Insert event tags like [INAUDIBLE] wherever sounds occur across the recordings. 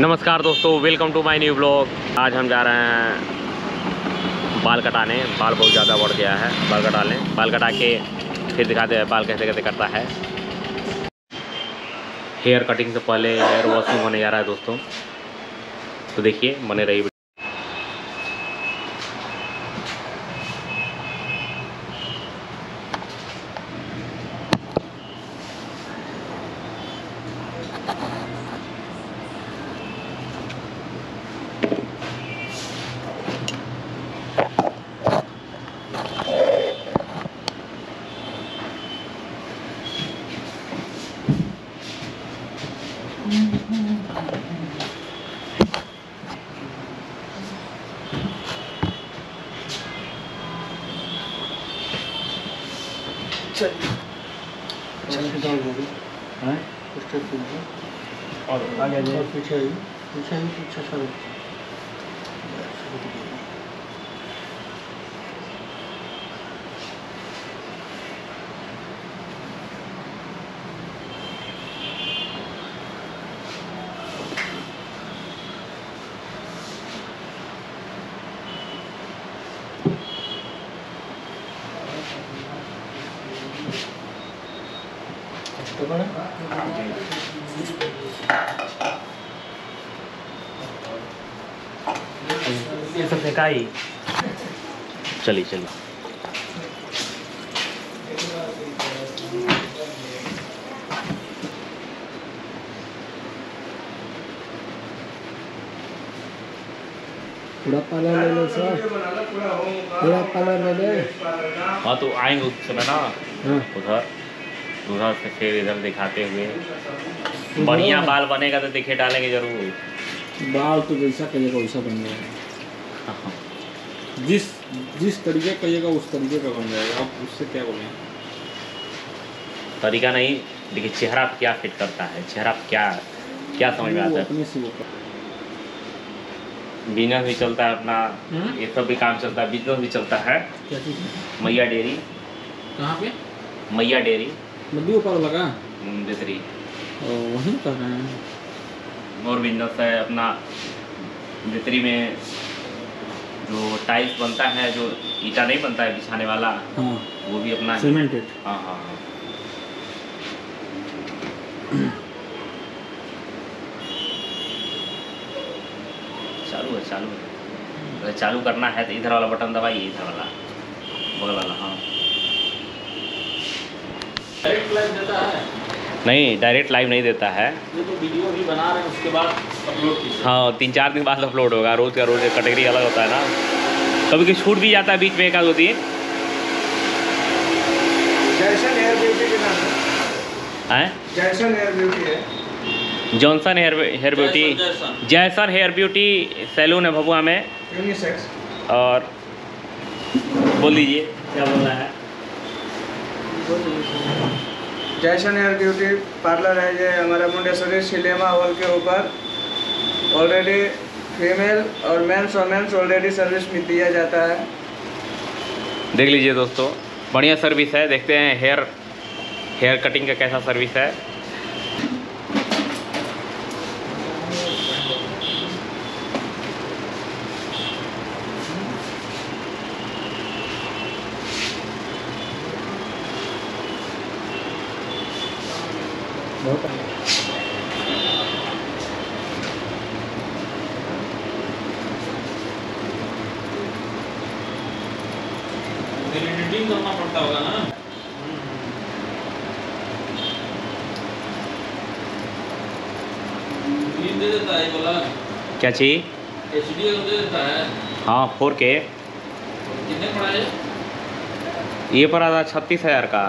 नमस्कार दोस्तों welcome to my new blog आज हम जा रहे हैं बाल कटाने। बाल बहुत ज़्यादा बढ़ गया है, बाल कटा लें। बाल कटा के फिर दिखाते हैं, बाल कैसे कैसे करता है। हेयर कटिंग से पहले हेयर वॉशिंग होने जा रहा है दोस्तों। तो देखिए, बने रही आगे आगे पीछे आई पीछे आई पीछे सर तो बड़ा ये सब फेंकाई चलिए चलिए। पूरा पार्लर ले लो सर। पूरा पार्लर ले ले। हाँ तो आएँगे उस समय ना। हाँ। उधर। उधर से फिर इधर दिखाते हुए। बढ़िया बाल बनेगा तो दिखे डालेंगे ज़रूर। बाल तो जैसा कहिएगा वैसा बन जाएगा। जिस जिस तरीके का कहिएगा उस तरीके का बन जाएगा। आप उससे क्या बोलें? तरीका नहीं देखिए चेहरा क्या फिट करता है चेहरा क्या क्या समझ में आता है? बिज़नेस भी चलता है अपना हम्म? ये सब भी काम चलता है बिज़नेस भी चलता है। है? मैया डेयरी कहाँ पे? मैया डेयरी नदी ऊपर लगा बितरी वहीं रहे हैं और बिज़नेस है अपना बितरी में जो टाइल्स बनता है जो ईटा नहीं बनता है बिछाने वाला हाँ वो भी अपना सीमेंटेड हाँ हाँ हाँ चालू है चालू है चालू करना है तो इधर वाला बटन दबाइए इधर वाला बगल वाला हाँ डायरेक्ट लाइव देता है। नहीं डायरेक्ट लाइव नहीं देता है। ये तो वीडियो भी बना रहे हैं उसके बाद अपलोड हाँ तीन चार दिन बाद अपलोड होगा रोज़ का रोज़ कैटेगरी अलग होता है ना। कभी कभी छूट भी जाता है बीच में एक आध दो दिन। जैसन हेयर ब्यूटी के नाम है? जैसन हेयर ब्यूटी है। Johnson hair hair beauty Jason. Jason hair beauty salon है भभुआ में। और बोल दीजिए क्या बोलना है? जैसन हेयर ब्यूटी पार्लर है ये हमारा मुंडेश्वरी सिनेमा हॉल के ऊपर। ऑलरेडी फीमेल और मेंस और मेंस ऑलरेडी सर्विस में दिया जाता है। देख लीजिए दोस्तों, बढ़िया सर्विस है, देखते हैं हेयर हेयर कटिंग का कैसा सर्विस है। बहुत एडिटिंग करना पड़ता होगा ना? दे देता है बोला क्या चाहिए एच डी दे देता है। हाँ फोर के कितने पड़ा है? ये पड़ा था छत्तीस हज़ार का।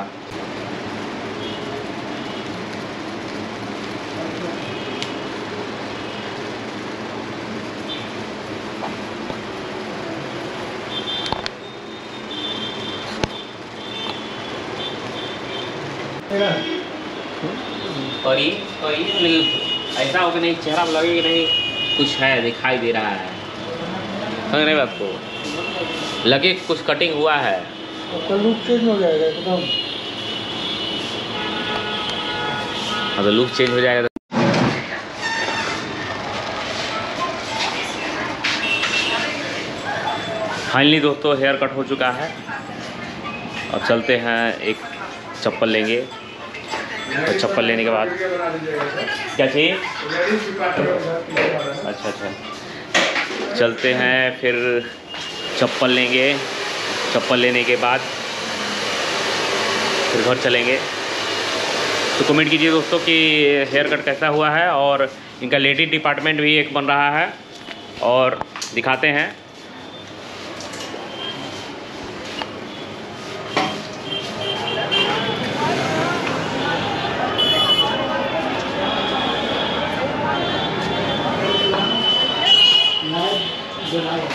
और ये और ये ऐसा हो कि नहीं चेहरा लगे कि नहीं कुछ है दिखाई दे रहा है। समझ रहे आपको लगे कुछ कटिंग हुआ है। तो लुक चेंज हो जाएगा एकदम। हाँ तो लुक चेंज हो जाएगा तो। फाइनली दोस्तों हेयर कट हो चुका है। अब चलते हैं एक चप्पल लेंगे। और चप्पल लेने के बाद। क्या चाहिए? अच्छा अच्छा। चलते हैं, फिर चप्पल लेंगे। चप्पल लेने के बाद फिर घर चलेंगे। तो कमेंट कीजिए दोस्तों कि हेयर कट कैसा हुआ है और इनका लेडीज़ डिपार्टमेंट भी एक बन रहा है और दिखाते हैं।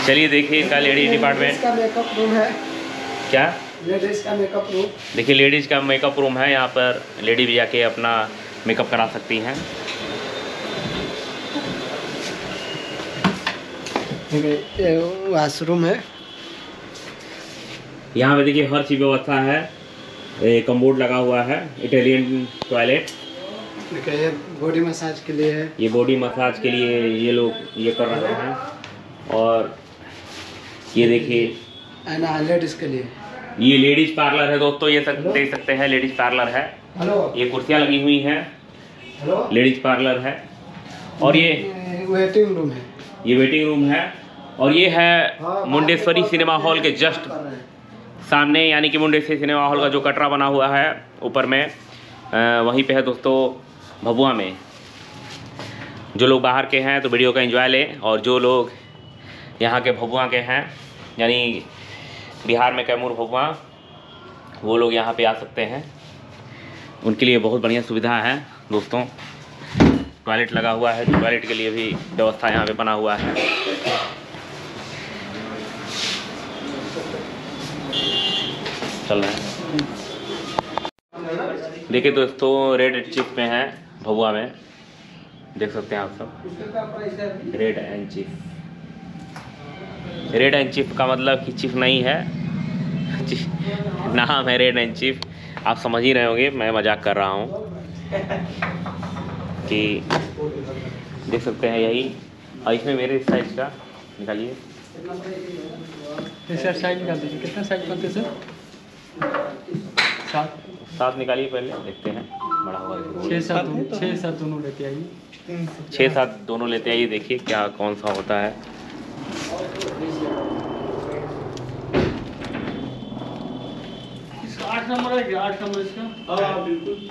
चलिए देखिए इनका लेडीज़ डिपार्टमेंट का मेकअप रूम है। क्या? लेडीज़ का मेकअप रूम देखिए लेडीज़ का मेकअप रूम है यहाँ पर लेडी भी जाके अपना मेकअप करा सकती हैं। वॉशरूम है। यहाँ पे देखिए हर चीज़ व्यवस्था है। कम्बोर्ड लगा हुआ है इटालियन टॉयलेट देखिए ये बॉडी मसाज के लिए है। ये बॉडी मसाज के लिए ये लोग ये कर रहे हैं। और ये देखिए। एंड लेडीज़ के लिए। ये लेडीज़ पार्लर है दोस्तों ये सक, देख सकते हैं लेडीज़ पार्लर है। ये कुर्सियाँ लगी हुई हैं। हेलो। लेडीज़ पार्लर है। और ये वेटिंग रूम है। ये वेटिंग रूम है। और ये है मुंडेश्वरी सिनेमा हॉल के जस्ट सामने यानी कि मुंडेश्वरी सिनेमा हॉल का जो कटरा बना हुआ है ऊपर में वहीं पे है दोस्तों भभुआ में। जो लोग बाहर के हैं तो वीडियो का एंजॉय लें और जो लोग यहाँ के भभुआ के हैं, यानी बिहार में कैमूर भभुआ वो लोग यहाँ पे आ सकते हैं। उनके लिए बहुत बढ़िया सुविधा है दोस्तों। टॉयलेट लगा हुआ है, टॉयलेट के लिए भी व्यवस्था यहाँ पे बना हुआ है। चल रहे हैं। देखिए दोस्तों, रेड चिप में है भभुआ में। देख सकते हैं आप सब। Red and chip red and chip का मतलब कि चिप नहीं है। नाम है रेड एंड चिप आप समझ ही रहे होंगे मैं मज़ाक कर रहा हूँ कि देख सकते हैं यही। और इसमें मेरे साइज़ का निकालिए। सर साइज़ निकाल दीजिए कितना साइज़ करते सर सात। सात निकालिए पहले देखते हैं। बड़ा होगा तो छः सात छः सात दोनों लेते आइए। छः सात दोनों लेते आइए देखिए क्या कौन सा होता है। इसका आठ नंबर है क्या? आठ नंबर इसका? हाँ बिल्कुल।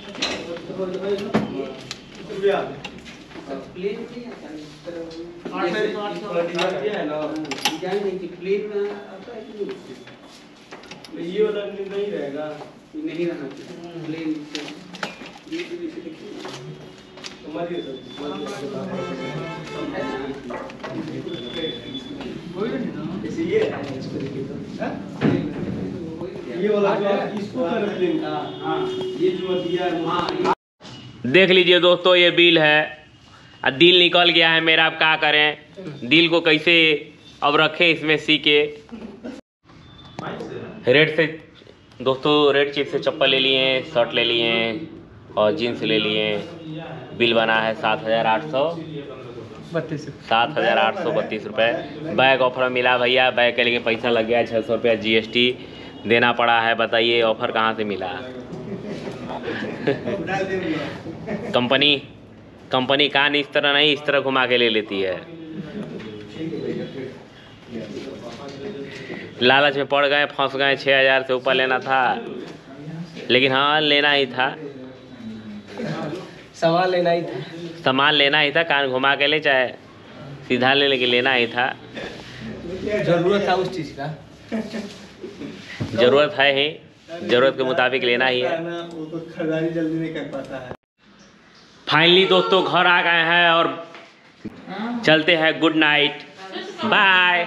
आठ है तो आठ ये वाला नहीं रहेगा। नहीं रहना चाहिए। प्लेन हाँ है देख लीजिए दोस्तों, ये बिल है। दिल निकल गया है मेरा, अब क्या करें? दिल को कैसे अब रखें इसमें सी के रेड से, दोस्तों रेड चीज़ से चप्पल ले लिए हैं शर्ट ले लिए और जीन्स ले लिए। बिल बना है सात हज़ार आठ सौ। बत्तीस सात हज़ार आठ सौ बत्तीस रुपये बैग ऑफ़र में मिला भैया। बैग के लिए पैसा लग गया छः सौ रुपया जीएसटी देना पड़ा है बताइए ऑफ़र कहाँ से मिला? [LAUGHS] कंपनी कंपनी कान इस तरह नहीं इस तरह घुमा के ले लेती है। लालच में पड़ गए फंस गए छः हज़ार से ऊपर लेना था। लेकिन हाँ लेना ही था। सवाल लेना ही था। सामान लेना ही था कान घुमा के ले चाहे सीधा ले लेके लेना ही था। ज़रूरत था उस चीज़ का। ज़रूरत है ही ज़रूरत के मुताबिक लेना ही है। वो तो खरीदारी जल्दी नहीं कर पाता है। फाइनली दोस्तों घर आ गए हैं और चलते हैं गुड नाइट बाय